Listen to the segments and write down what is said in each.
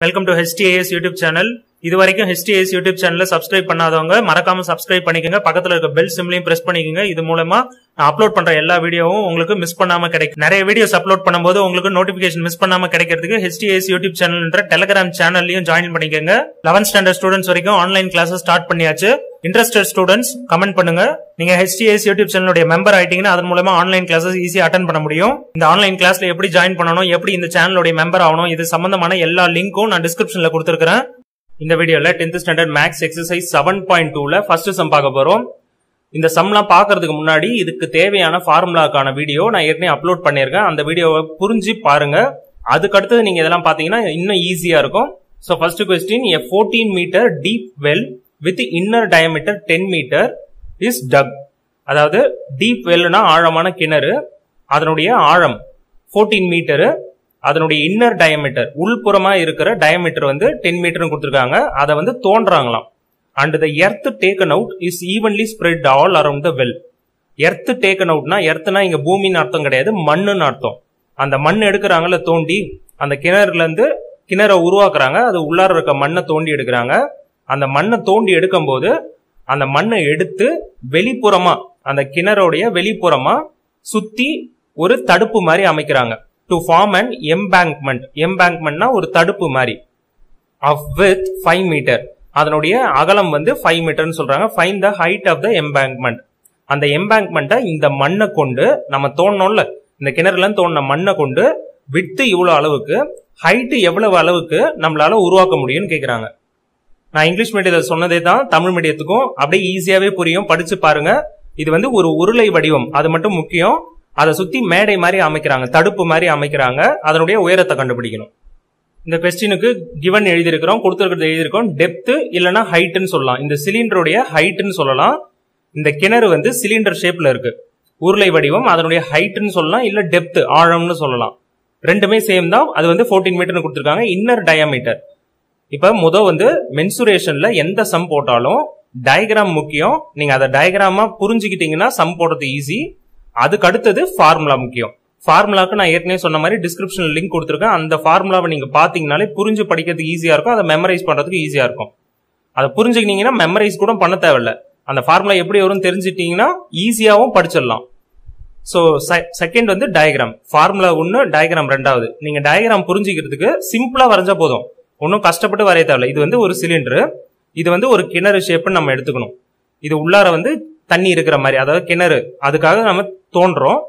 Welcome to HTAS YouTube channel இது வரைக்கும் HTAS YouTube சேனலை சப்ஸ்கிரைப் பண்ணாதவங்க மறக்காம சப்ஸ்கிரைப் பண்ணிக்கோங்க. பக்கத்தில் இருக்க பெல் சிம்லையும் பிரஸ் பண்ணிக்கோங்க. இது மூலமா நான் அப்லோட் பண்ற எல்லா வீடியோவும் உங்களுக்கு மிஸ் பண்ணாம கிடைக்கும். நிறைய வீடியோஸ் அப்லோட் பண்ணும்போது உங்களுக்கு நோட்டிபிகேஷன் மிஸ் பண்ணாம கிடைக்கிறதுக்கு HTAS யூடியூப் சேனல்ன்ற டெலிகிராம் சேனல்லையும் ஜாயின் பண்ணிக்கோங்க. 11th ஸ்டாண்டர்ட் ஸ்டூடெண்ட்ஸ் வரைக்கும் ஆன்லைன் கிளாஸஸ் ஸ்டார்ட் பண்ணியாச்சு. இன்ட்ரெஸ்டட் ஸ்டூடெண்ட்ஸ் கமெண்ட் பண்ணுங்க. நீங்க ஹெச்டிஎஸ் யூடியூப் சேனலுடைய மெம்பர் ஆயிட்டீங்கன்னா அதன் மூலமா ஆன்லைன் கிளாஸஸ் ஈஸியாக அட்டன் பண்ண முடியும். இந்த ஆன்லைன் கிளாஸ்ல எப்படி ஜாயின் பண்ணணும் எப்படி இந்த சேனலுடைய மெம்பர் ஆகணும் இது சம்பந்தமான எல்லா லிங்க்கும் நான் டிஸ்கிரிப்ஷன்ல கொடுத்துருக்கேன் இந்த வீடியோல 10th standard maths exercise seven point டூல ஃபர்ஸ்ட் சம் பார்க்க போறோம். இந்த சம்லாம் பார்க்கறதுக்கு முன்னாடி இதுக்கு தேவையான ஃபார்முலாக்கான வீடியோ நான் ஏற்கனவே அப்லோட் பண்ணியிருக்கேன். அந்த வீடியோவை புரிஞ்சு பாருங்க. அதுக்கு அடுத்தது நீங்க இதெல்லாம் பாத்தீங்கன்னா இன்னும் ஈஸியா இருக்கும். So first question a fourteen metre deep well with inner diameter ten metre is dug அதாவது டீப் வெல்னா ஆழமான கிணறு. அதனுடைய ஆழம் ஃபோர்டீன் மீட்டரு அதனுடைய இன்னர் டயமீட்டர் உள்புறமா இருக்கிற டயமீட்டர் வந்து டென் மீட்டர்னு கொடுத்துருக்காங்க. அதை வந்து தோன்றாங்களாம். And the earth taken out is evenly spread all around the well earth taken அவுட்னா எர்த்னா இங்க பூமின்னு அர்த்தம் கிடையாது மண்ணுன்னு அர்த்தம். அந்த மண் எடுக்கிறாங்கல்ல தோண்டி அந்த கிணறுல இருந்து கிணறை உருவாக்குறாங்க. அது உள்ளார இருக்க மண்ணை தோண்டி எடுக்கிறாங்க. அந்த மண்ணை தோண்டி எடுக்கும் போது அந்த மண்ணை எடுத்து வெளிப்புறமா அந்த கிணறுடைய வெளிப்புறமா சுத்தி ஒரு தடுப்பு மாதிரி அமைக்கிறாங்க. டு ஃபார்ம் அண்ட் எம்பேங்க்மெண்ட் எம்பேங்க்மெண்ட்னா ஒரு தடுப்பு மாதிரி. ஆஃப் வித் ஃபைவ் மீட்டர் அதனுடைய அகலம் வந்து ஃபைவ் மீட்டர்னு சொல்றாங்க. Find the height of the embankment அந்த எம்பேங்க்மெண்ட்டை இந்த மண்ணை கொண்டு நம்ம தோணும்ல இந்த கிணறுல தோண்டின மண்ணை கொண்டு விட்டு இவ்வளோ அளவுக்கு ஹைட்டு எவ்வளவு அளவுக்கு நம்மளால உருவாக்க முடியும்னு கேட்குறாங்க நான் இங்கிலீஷ் மீடியத்தில் சொன்னதே தான் தமிழ் மீடியத்துக்கும் அப்படியே ஈஸியாகவே புரியும். படிச்சு பாருங்க. இது வந்து ஒரு உருளை வடிவம். அது மட்டும் முக்கியம். அதை சுத்தி மேடை மாதிரி அமைக்கிறாங்க தடுப்பு மாதிரி அமைக்கிறாங்க. அதனுடைய உயரத்தை கண்டுபிடிக்கணும். இந்த கொஸ்டினுக்கு கிவன் எழுதியிருக்கிறோம் கொடுத்துருக்கிறது எழுதியிருக்கோம் டெப்த் இல்லைன்னா ஹைட்னு சொல்லலாம். இந்த சிலிண்டருடைய ஹைட்னு சொல்லலாம். இந்த கிணறு வந்து சிலிண்டர் ஷேப்ல இருக்கு. உருளை வடிவம் அதனுடைய ஹைட்னு சொல்லலாம் இல்ல டெப்த் ஆழம்னு சொல்லலாம். ரெண்டுமே சேம் தான். அது வந்து ஃபோர்டீன் மீட்டர்னு கொடுத்துருக்காங்க இன்னர் டயாமீட்டர் இப்ப முத வந்து மென்சுரேஷன்ல எந்த சம் போட்டாலும் டயக்ராம் முக்கியம். நீங்க அதை டயக்ராமா புரிஞ்சுக்கிட்டீங்கன்னா சம் போடுறது ஈஸி அதுக்கு அடுத்தது ஃபார்முலா முக்கியம் ஃபார்முலாக்கு நான் ஏற்கனவே சொன்ன மாதிரி டிஸ்கிரிப்ஷன் லிங்க் கொடுத்துருக்கேன். அந்த ஃபார்முலாவை நீங்க பாத்தீங்கனாலே புரிஞ்சு படிக்கிறதுக்கு ஈஸியா இருக்கும். அதை மெமரைஸ் பண்றதுக்கு ஈஸியா இருக்கும். அதை புரிஞ்சுக்கினீங்கன்னா மெமரைஸ் கூட பண்ண தேவையில்ல. அந்த ஃபார்முலா எப்படி வரும்னு தெரிஞ்சிட்டீங்கன்னா ஈஸியாகவும் படிச்சிடலாம். ஸோ செகண்ட் வந்து டயக்ராம் ஃபார்முலா ஒன்று டயக்ராம் ரெண்டாவது. நீங்கள் டயக்ராம் புரிஞ்சுக்கிறதுக்கு சிம்பிளாக வரைஞ்சா போதும். ஒன்றும் கஷ்டப்பட்டு வரைய தேவையில்ல. இது வந்து ஒரு சிலிண்டரு இது வந்து ஒரு கிணறு ஷேப்புன்னு நம்ம எடுத்துக்கணும். இது உள்ளார வந்து தண்ணி இருக்கிற மாதிரி அதாவது கிணறு. அதுக்காக நம்ம தோன்றோம்.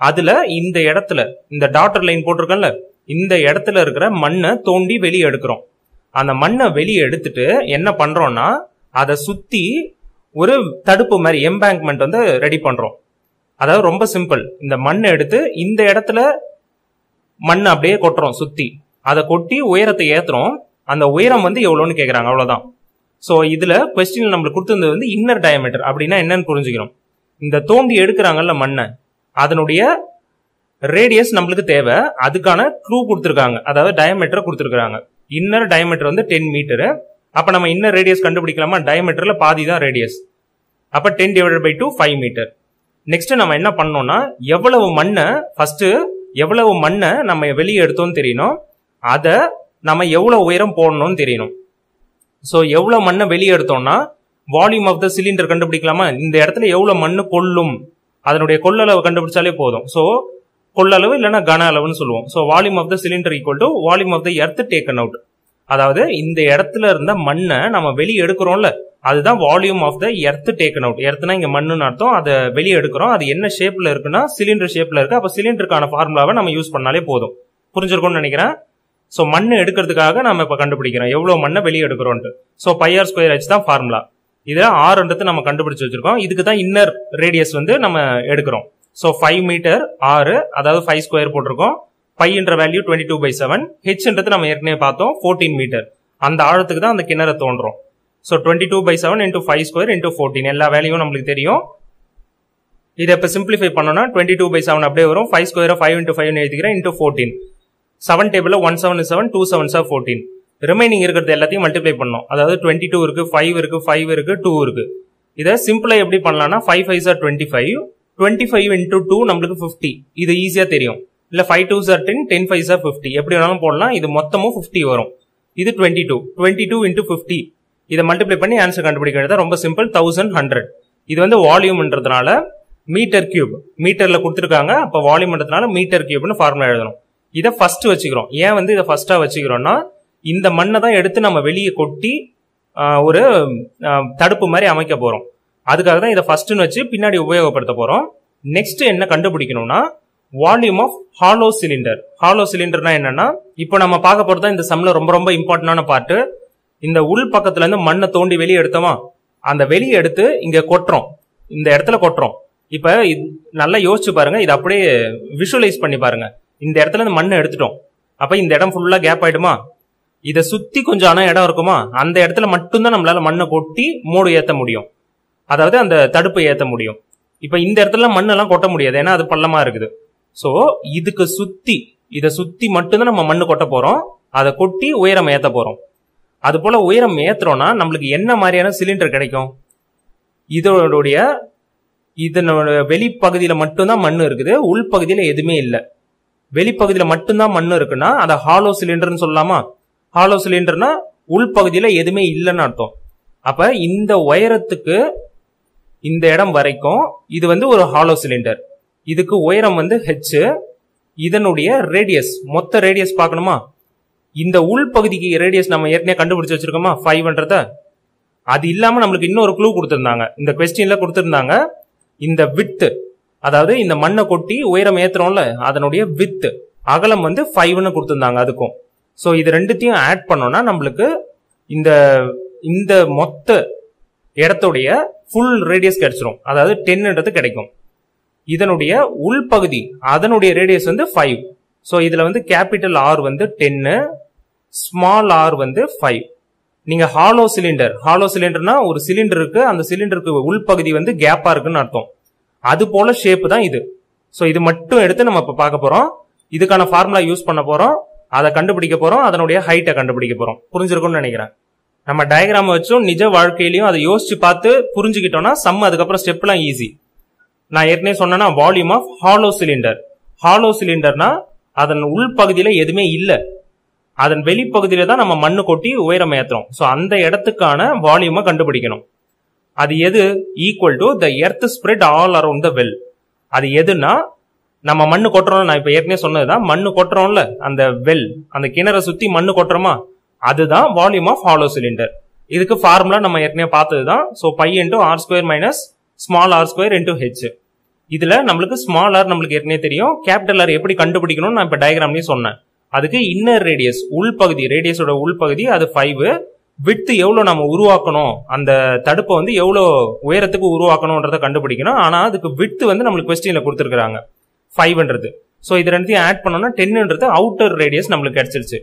அதுல இந்த இடத்துல இந்த டாட்டர் லைன் போட்டிருக்கோம்ல இந்த இடத்துல இருக்கிற மண்ணை தோண்டி வெளியே எடுக்கிறோம். அந்த மண்ணை வெளியே எடுத்துட்டு என்ன பண்றோம்னா அதை சுத்தி ஒரு தடுப்பு மாதிரி எம்பேங்க்மெண்ட் வந்து ரெடி பண்றோம். அதாவது ரொம்ப சிம்பிள் இந்த மண்ணை எடுத்து இந்த இடத்துல மண் அப்படியே கொட்டுறோம் சுத்தி. அதை கொட்டி உயரத்தை ஏத்துறோம். அந்த உயரம் வந்து எவ்வளோன்னு கேட்குறாங்க அவ்வளோதான் ஸோ இதுல கொஸ்டின் நம்மளுக்கு கொடுத்துருந்தது வந்து இன்னர் டயமீட்டர் அப்படின்னா என்னன்னு புரிஞ்சுக்கிறோம். இந்த தோண்டி எடுக்கிறாங்கல்ல மண்ணை அதனுடைய ரேடியஸ் நம்மளுக்கு தேவை. அதுக்கான க்ளூ கொடுத்துருக்காங்க. அதாவது டயமீட்டரை கொடுத்துருக்காங்க இன்னர் டயமீட்டர் வந்து டென் மீட்டரு அப்போ நம்ம இன்னர் ரேடியஸ் கண்டுபிடிக்கலாமா? டயமீட்டரில் பாதி தான் ரேடியஸ் அப்போ ten divided by two five metre next நம்ம என்ன பண்ணோம்னா எவ்வளவு மண்ணை ஃபர்ஸ்ட் எவ்வளவு மண்ணை நம்ம வெளியே எடுத்தோம்னு தெரியணும். அதை நம்ம எவ்வளவு உயரம் போடணும்னு தெரியணும். ஸோ எவ்வளவு மண்ணை வெளியே எடுத்தோம்னா வால்யூம் ஆஃப் த சிலிண்டர் கண்டுபிடிக்கலாமா? இந்த இடத்துல எவ்வளவு மண்ணு கொள்ளும்? அதனுடைய கொள்ளளவு கண்டுபிடிச்சாலே போதும். ஸோ கொள்ளளவு இல்லைன்னா கன அளவுன்னு சொல்லுவோம். So volume of the cylinder equal to volume of the earth taken out அதாவது இந்த இடத்துல இருந்த மண்ணை நம்ம வெளியே எடுக்கிறோம்ல அதுதான் volume of the earth taken out எர்த்னா இங்க மண்ணுன்னு அர்த்தம். அதை வெளியே எடுக்கிறோம். அது என்ன ஷேப்ல இருக்குன்னா சிலிண்டர் ஷேப்ல இருக்கு. அப்ப சிலிண்டருக்கான ஃபார்முலாவை நம்ம யூஸ் பண்ணாலே போதும். புரிஞ்சிருக்கும்னு நினைக்கிறேன். ஸோ மண்ணு எடுக்கிறதுக்காக நம்ம இப்போ கண்டுபிடிக்கிறோம். எவ்வளோ மண்ணை வெளியே எடுக்கிறோன்ட்டு so pi r square h தான் ஃபார்முலா இதில் ஆறுன்றது நம்ம கண்டுபிடிச்சு வச்சிருக்கோம். இதுக்கு தான் இன்னர் ரேடியஸ் வந்து நம்ம எடுக்கிறோம். ஸோ ஃபைவ் மீட்டர் ஆறு அதாவது ஃபைவ் ஸ்கொயர் போட்டிருக்கோம். பையன்ற value twenty two by seven ஹெச்ன்றது நம்ம ஏற்கனவே பார்த்தோம் ஃபோர்டீன் மீட்டர் அந்த ஆழத்துக்கு தான் அந்த கிணறு தோன்றும். So twenty two by seven into five square into fourteen எல்லா வேல்யூவும் நம்மளுக்கு தெரியும். இதை இப்போ சிம்பிளிஃபை பண்ணோம்னா டுவெண்ட்டி டூ பை செவன் அப்படியே வரும். Five square five into five எழுதிக்கிறேன் இன்டூ ஃபோர்டீன் செவன் டேபிளில் one seven seven two seven sir fourteen remaining இருக்கிறது எல்லாத்தையும் மல்டிப்ளை பண்ணோம் அதாவது டுவெண்ட்டி டூ இருக்குது ஃபைவ் இருக்குது ஃபைவ் இருக்குது டூ இருக்குது இதை சிம்பிளாக எப்படி பண்ணலாம்னா five five sir twenty five twenty five into two நம்மளுக்கு ஃபிஃப்டி இது ஈஸியாக தெரியும். இல்லை five two sir ten ten five sir fifty எப்படி வேணாலும் போடலாம் இது மொத்தமும் ஃபிஃப்டி வரும். இது twenty two twenty two into fifty இதை மல்டிப்ளை பண்ணி ஆன்சர் கண்டுபிடிக்கிறது ரொம்ப சிம்பிள் தௌசண்ட் ஹண்ட்ரட் இது வந்து வால்யூம்ன்றதுனால மீட்டர் கியூப் மீட்டரில் கொடுத்துருக்காங்க அப்போ வால்யூம்ன்றதுனால மீட்டர் கியூப்னு ஃபார்முலா எழுதணும். இதை ஃபர்ஸ்ட் வச்சுக்கிறோம். ஏன் வந்து இதை ஃபர்ஸ்ட்டாக வச்சுக்கிறோம்னா இந்த மண்ணை தான் எடுத்து நம்ம வெளியே கொட்டி ஒரு தடுப்பு மாதிரி அமைக்க போகிறோம் அதுக்காக தான் இதை ஃபஸ்ட்டுன்னு வச்சு பின்னாடி உபயோகப்படுத்த போகிறோம் நெக்ஸ்ட் என்ன கண்டுபிடிக்கணும்னா volume of hollow cylinder hollow சிலிண்டர்னா என்னன்னா இப்போ நம்ம பார்க்க போகிறது தான் இந்த சம்ல ரொம்ப ரொம்ப இம்பார்ட்டண்டான பாட்டு இந்த உள் பக்கத்துல இருந்து மண்ணை தோண்டி வெளியே எடுத்தோமா? அந்த வெளியே எடுத்து இங்க கொட்டுறோம். இந்த இடத்துல கொட்டுறோம். இப்ப இது- நல்லா யோசிச்சு பாருங்க. இதை அப்படியே விஷுவலைஸ் பண்ணி பாருங்க. இந்த இடத்துல இருந்து மண்ணை எடுத்துட்டோம். அப்ப இந்த இடம் ஃபுல்லா கேப் ஆயிடுமா? இதை சுத்தி கொஞ்சம் ஆனா இடம் இருக்குமா? அந்த இடத்துல மட்டும்தான் நம்மளால மண்ணை கொட்டி மூடு ஏற்ற முடியும். அதாவது அந்த தடுப்பை ஏற்ற முடியும். இப்போ இந்த இடத்துல மண்ணெல்லாம் கொட்ட முடியாது. ஏன்னா அது பள்ளமா இருக்குது. ஸோ இதுக்கு சுத்தி இதை சுத்தி மட்டும்தான் நம்ம மண்ணு கொட்ட போறோம். அதை கொட்டி உயரம் ஏற்ற போறோம். அது போல உயரம் ஏத்துறோம்னா நம்மளுக்கு என்ன மாதிரியான சிலிண்டர் கிடைக்கும்? இதனுடைய இதனோட வெளிப்பகுதியில் மட்டும்தான் மண்ணு இருக்குது. உள்பகுதியில் எதுவுமே இல்லை. வெளிப்பகுதியில் மட்டும்தான் மண்ணு இருக்குன்னா அதை ஹாலோ சிலிண்டர்னு சொல்லலாமா? ஹாலோ சிலிண்டர்னா உள்பகுதியில் எதுவுமே இல்லைன்னு அர்த்தம். அப்போ இந்த உயரத்துக்கு இந்த இடம் வரைக்கும் இது வந்து ஒரு ஹாலோ சிலிண்டர் இதுக்கு உயரம் வந்து ஹெச் இதனுடைய ரேடியஸ் மொத்த ரேடியஸ் பார்க்கணுமா? இந்த உள்பகுதிக்கு ரேடியஸ் நம்ம ஏற்கனவே கண்டுபிடிச்சு வச்சிருக்கோமா? ஃபைவ்ன்றத அது இல்லாமல் நம்மளுக்கு இன்னொரு க்ளூ கொடுத்துருந்தாங்க. இந்த கொஸ்டின்ல கொடுத்துருந்தாங்க இந்த வித்து அதாவது இந்த மண்ணை கொட்டி உயரம் ஏத்துறோம்ல அதனுடைய வித்து அகலம் வந்து ஃபைவ்னு கொடுத்துருந்தாங்க அதுக்கும். ஸோ இது ரெண்டுத்தையும் ஆட் பண்ணோன்னா நம்மளுக்கு இந்த இந்த மொத்த இடத்துடைய ஃபுல் ரேடியஸ் கிடைச்சிரும். அதாவது டென்ன்றது கிடைக்கும். இதனுடைய உள்பகுதி அதனுடைய ரேடியஸ் வந்து ஃபைவ் ஸோ இதில் வந்து கேபிட்டல் ஆர் வந்து டென்னு ஸ்மால் ஆர் வந்து ஃபைவ் நீங்க ஹாலோ சிலிண்டர் ஹாலோ சிலிண்டர்னா ஒரு சிலிண்டருக்கு அந்த சிலிண்டருக்கு உள்பகுதி வந்து கேப்பா இருக்குன்னு அர்த்தம். அது போல ஷேப் தான் இது. ஸோ இது மட்டும் எடுத்து நம்ம இப்போ பார்க்க போறோம். இதுக்கான ஃபார்முலா யூஸ் பண்ண போறோம். அதை கண்டுபிடிக்க போறோம் அதனுடைய ஹைட்டை கண்டுபிடிக்க போறோம். புரிஞ்சிருக்கும்னு நினைக்கிறேன். நம்ம டயக்ராம் வச்சும் நிஜ வாழ்க்கையிலையும் அதை யோசிச்சு பார்த்து புரிஞ்சுக்கிட்டோம்னா சம் அதுக்கப்புறம் ஸ்டெப்லாம் ஈஸி நான் ஏற்கனவே சொன்னேன்னா volume of hollow cylinder hollow சிலிண்டர்னா அதன் உள்பகுதியில எதுவுமே இல்லை. அதன் வெளிப்பகுதியில தான் நம்ம மண்ணு கொட்டி உயரம் ஏத்துறோம். ஸோ அந்த இடத்துக்கான வால்யூமை கண்டுபிடிக்கணும். அது எது? Equal to the earth spread all around the well அது எதுனா நம்ம மண்ணு கொட்டுறோம் நான் இப்ப ஏற்கனவே சொன்னதுதான் மண்ணு கொட்டுறோம்ல அந்த வெல் அந்த கிணறை சுத்தி மண்ணு கொட்டுறோமா? அதுதான் வால்யூம் ஆஃப் ஹாலோ சிலிண்டர் இதுக்கு ஃபார்முலா நம்ம ஏற்கனவே பார்த்ததுதான். So pi into r square minus small r square into h இதுல நம்மளுக்கு ஸ்மால் ஆர் நம்மளுக்கு ஏற்கனவே தெரியும். கேபிட்டல் ஆர் எப்படி கண்டுபிடிக்கணும்னு நான் இப்ப டயக்ராம்லயும் சொன்னேன். அதுக்கு இன்னர் ரேடியஸ் உள்பகுதி ரேடியஸோட உள்பகுதி அது ஃபைவ் விட்டு எவ்வளோ நம்ம உருவாக்கணும்? அந்த தடுப்பை வந்து எவ்வளோ உயரத்துக்கு உருவாக்கணுன்றதை கண்டுபிடிக்கணும். ஆனால் அதுக்கு விட்டு வந்து நம்மளுக்கு கொஸ்டினில் கொடுத்துருக்குறாங்க. ஃபைவ்ன்றது ஸோ இது ரெண்டுத்தையும் ஆட் பண்ணோம்னா டென்னுன்றது அவுட்டர் ரேடியஸ் நம்மளுக்கு கிடைச்சிருச்சு.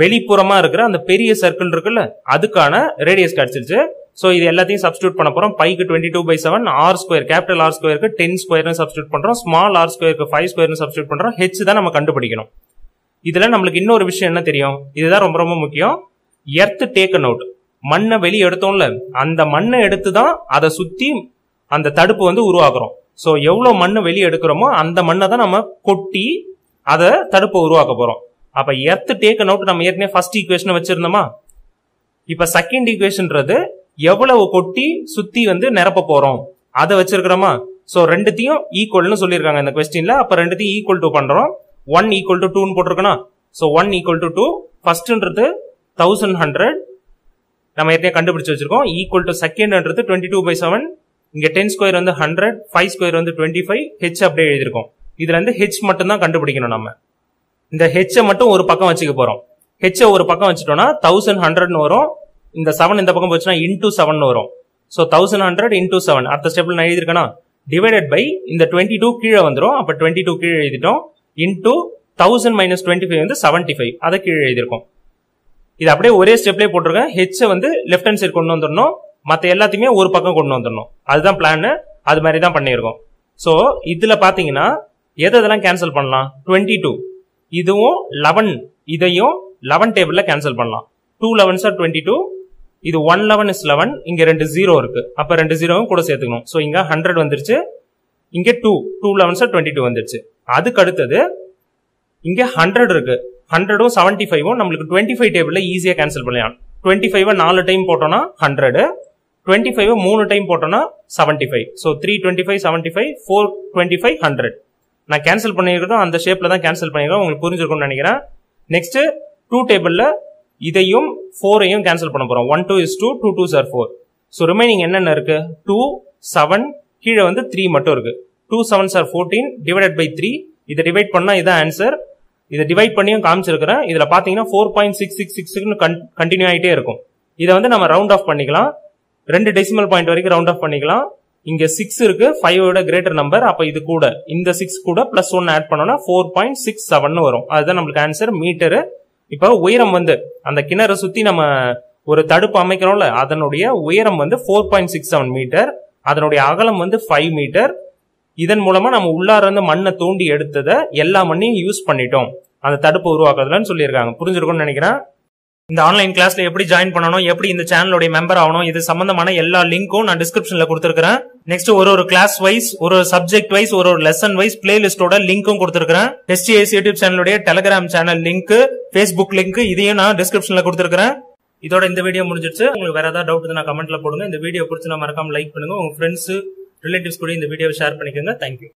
வெளிப்புறமா இருக்கிற அந்த பெரிய சர்க்கிள் இருக்குல்ல அதுக்கான ரேடியஸ் கிடைச்சிருச்சு. ஸோ இது எல்லாத்தையும் சப்ஸ்டியூட் பண்ண போறோம். Bike twenty two by seven r square capital r ஸ்கொயருக்கு டென் ஸ்கொயர்னு சப்ஸ்டியூட் பண்றோம். ஸ்மால் ஆர் ஸ்கொயருக்கு ஃபைவ் ஸ்கொயர்னு சப்ஸ்டியூட் பண்றோம். ஹெச் தான் நம்ம கண்டுபிடிக்கணும். இதுல நம்மளுக்கு இன்னொரு விஷயம் என்ன தெரியும்? இதுதான் ரொம்ப ரொம்ப முக்கியம். எர்த் டேக்கன் அவுட் மண்ணை வெளியே எடுத்தோம்ல அந்த மண்ணை எடுத்து தான் அதை சுத்தி அந்த தடுப்பு வந்து உருவாக்குறோம். ஸோ எவ்வளோ மண் வெளியே எடுக்கிறோமோ அந்த மண்ணை தான் நம்ம கொட்டி அதை தடுப்பை உருவாக்க போகிறோம் அப்போ எர்த் டேக்கன் அவுட் நம்ம ஏற்கனவே ஃபர்ஸ்ட் ஈக்குவேஷன் வச்சுருந்தோமா? இப்போ செகண்ட் ஈக்குவேஷன்றது எவ்வளவு கொட்டி சுத்தி வந்து நிரப்ப போறோம். அதை வச்சிருக்கிறோமா? ஸோ ரெண்டுத்தையும் ஈக்குவல்னு சொல்லியிருக்காங்க இந்த கொஸ்டின்ல அப்போ ரெண்டுத்தையும் ஈக்குவல் டு பண்றோம். ஒன் ஈக்குவல் டு டூன்னு போட்டிருக்கணும். So one equal to two ஃபர்ஸ்ட்ன்றது thousand hundred நம்ம ஏற்கனவே கண்டுபிடிச்சு வச்சிருக்கோம். ஈக்குவல் டு செகண்ட்ன்றது டுவெண்ட்டி டூ பை செவன் இங்க டென் ஸ்கொயர் வந்து ஹண்ட்ரட் ஃபைவ் ஸ்கொயர் வந்து டுவெண்ட்டி ஃபைவ் ஹெச் அப்படியே எழுதியிருக்கோம். இதுல இருந்து ஹெச் மட்டும் தான் கண்டுபிடிக்கணும் நம்ம இந்த ஹெச்சை மட்டும் ஒரு பக்கம் வச்சுக்க போறோம். ஹெச்சை ஒரு பக்கம் வச்சுட்டோம்னா தௌசண்ட் ஹண்ட்ரட்னு வரும். இந்த செவன் இந்த பக்கம் போச்சுன்னா இன்டூ செவன் வரும். So thousand hundred into seven அடுத்த ஸ்டெப்ல நான் எழுதியிருக்கேன்னா டிவைடட் பை இந்த டுவெண்ட்டி டூ கீழே வந்துடும் அப்போ டுவெண்ட்டி டூ கீழே எழுதிட்டோம். Into thousand minus twenty five வந்து செவன்டி ஃபைவ் அதை கீழே எழுதியிருக்கோம். இது அப்படியே ஒரே ஸ்டெப்லேயே போட்டிருக்கேன். ஹெச்சை வந்து லெஃப்ட் ஹேண்ட் சைடு கொண்டு வந்துடணும். மற்ற எல்லாத்தையுமே ஒரு பக்கம் கொண்டு வந்துடணும். அதுதான் பிளான் அது மாதிரி தான் பண்ணியிருக்கோம். ஸோ இதில் பார்த்தீங்கன்னா எது எதெல்லாம் கேன்சல் பண்ணலாம்? டுவெண்ட்டி டூ இதுவும் லெவன் இதையும் லெவன் டேபிளில் கேன்சல் பண்ணலாம். Two elevens are twenty two இது ஒன் லெவன் இஸ் லெவன் இங்கே ரெண்டு ஜீரோ இருக்குது அப்போ ரெண்டு ஜீரோவும் கூட சேர்த்துக்கணும். ஸோ இங்கே ஹண்ட்ரட் வந்துருச்சு. இங்கே two two elevens twenty two வந்துருச்சு. அதுக்கு அடுத்தது இங்கே ஹண்ட்ரட் இருக்குது ஹண்ட்ரடும் செவன்ட்டி ஃபைவும் நம்மளுக்கு டுவெண்ட்டி ஃபைவ் டேபிளில் ஈஸியாக கேன்சல் பண்ணலாம். டுவெண்ட்டி ஃபைவ் நாலு டைம் போட்டோம்னா ஹண்ட்ரடு டுவெண்ட்டி ஃபைவ் மூணு டைம் போட்டோம்னா seventy five so three twenty five seventy five four twenty five hundred நான் கேன்சல் பண்ணியிருக்கோம் அந்த ஷேப்பில் தான் கேன்சல் பண்ணியிருக்கோம். உங்களுக்கு புரிஞ்சிருக்கும்னு நினைக்கிறேன். நெக்ஸ்ட்டு டூ டேபிளில் இதையும் ஃபோரையும் கேன்சல் பண்ண போகிறோம் one two is two two two are four so remaining என்னென்ன இருக்குது டூ செவன் கீழே வந்து த்ரீ மட்டும் இருக்குது two seven are fourteen divided by three இதை டிவைட் பண்ணால் இதான் ஆன்சர் இதை டிவைட் பண்ணியும் காமிச்சிருக்கிறேன். இதில் பார்த்தீங்கன்னா ஃபோர் பாயிண்ட் சிக்ஸ் சிக்ஸ் சிக்ஸ்னு கண்டினியூ ஆகிட்டே இருக்கும். இதை வந்து நம்ம ரவுண்ட் ஆஃப் பண்ணிக்கலாம். ரெண்டு டெசிமல் பாயிண்ட் வரைக்கும் ரவுண்ட் ஆஃப் பண்ணிக்கலாம். இங்க சிக்ஸ் இருக்கு ஃபைவ் விட கிரேட்டர் நம்பர் அப்ப இது கூட. இந்த சிக்ஸ் கூட பிளஸ் ஒன் ஆட் பண்ணோம்னா ஃபோர் பாயிண்ட் சிக்ஸ் செவன் வரும். அதுதான் நம்மளுக்கு ஆன்சர் மீட்டரு இப்போ உயரம் வந்து அந்த கிணறு சுத்தி நம்ம ஒரு தடுப்பு அமைக்கிறோம்ல அதனுடைய உயரம் வந்து four point six seven metre அதனுடைய அகலம் வந்து ஃபைவ் மீட்டர் இதன் மூலமா நம்ம உள்ளார இருந்து மண்ணை தோண்டி எடுத்ததை எல்லா மண்ணையும் யூஸ் பண்ணிட்டோம். அந்த தடுப்பு உருவாக்குறதுலன்னு சொல்லியிருக்காங்க. புரிஞ்சிருக்கும்னு நினைக்கிறேன். இந்த ஆன்லைன் கிளாஸ்ல எப்படி ஜாயின் பண்ணணும் எப்படி இந்த சேனலோட மெம்பர் ஆகணும் இது சம்பந்தமான எல்லா லிங்க்கும் நான் டிஸ்கிரிப்ஷன்ல கொடுத்துருக்கேன் நெக்ஸ்ட் ஒரு ஒரு கிளாஸ் வைஸ் ஒரு ஒரு சப்ஜெக்ட் வைஸ் ஒரு ஒரு லெசன் வைஸ் பிளேலிஸ்டோட லிங்க்கும் கொடுத்துருக்கேன் எஸ்டிஎஸ் யூடியூப் சேனலுடைய Telegram channel link Facebook link இதையும் நான் டிஸ்கிரிப்ஷன்ல கொடுத்துருக்கேன் இதோட இந்த வீடியோ முடிஞ்சிருச்சு உங்களுக்கு வேற ஏதாவது டவுட் நான் கமெண்ட்ல போடுங்க. இந்த வீடியோ பிடிச்சி நான் மறக்காம லைக் பண்ணுங்க. உங்க ஃப்ரெண்ட்ஸ் ரிலேட்டிவ்ஸ் கூட இந்த வீடியோவை ஷேர் பண்ணிக்கோங்க. தேங்க்யூ